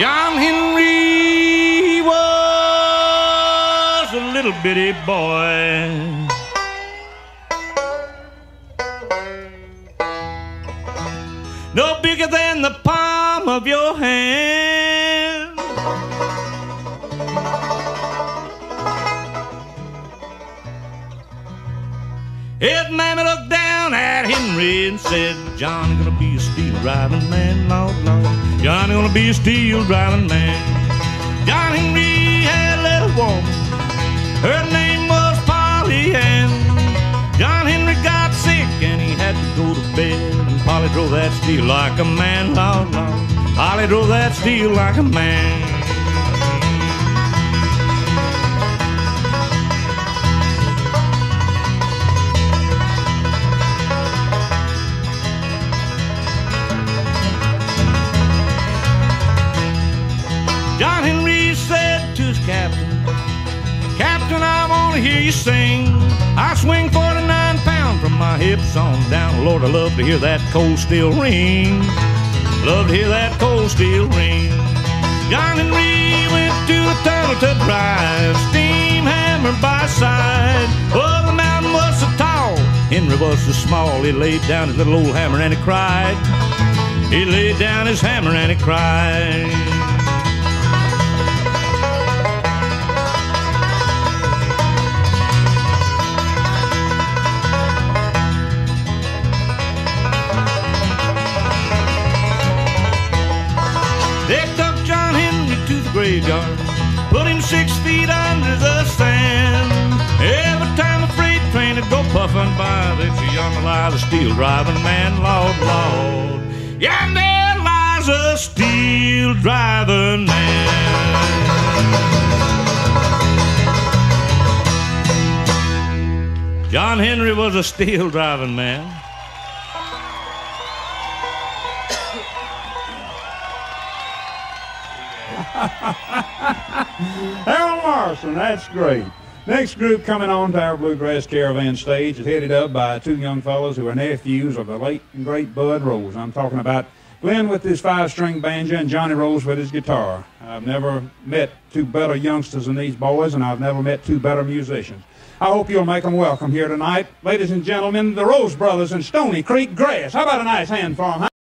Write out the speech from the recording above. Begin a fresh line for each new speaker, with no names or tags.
John Henry was a little bitty boy. No bigger than the palm of your hand. His mammy looked down at Henry and said, Johnny gonna be a steel driving man, Lord. Johnny gonna be a steel driving man. John Henry had a little woman. Her name was Polly Ann. John Henry got sick and he had to go to bed. And Polly drove that steel like a man, Lord, Lord. Polly drove that steel like a man. John Henry said to his captain, Captain, I want to hear you sing. I swing 49 pounds from my hips on down. Lord, I love to hear that cold steel ring. Love to hear that cold steel ring. John Henry went to the tunnel to drive steam hammer by side. Oh, the mountain was so tall, Henry was so small. He laid down his little old hammer and he cried. He laid down his hammer and he cried. Graveyard, put him six feet under the sand. Every time a freight train would go puffing by, they'd see yonder lies steel driving man, Lord, Lord. Yonder lies a steel driving man. John Henry was a steel driving man.
Harold Morrison, that's great. Next group coming on to our Bluegrass Caravan stage is headed up by two young fellows who are nephews of the late and great Bud Rose. I'm talking about Glenn with his five-string banjo and Johnny Rose with his guitar. I've never met two better youngsters than these boys, and I've never met two better musicians. I hope you'll make them welcome here tonight. Ladies and gentlemen, the Rose Brothers and Stony Creek Grass. How about a nice hand for them, huh?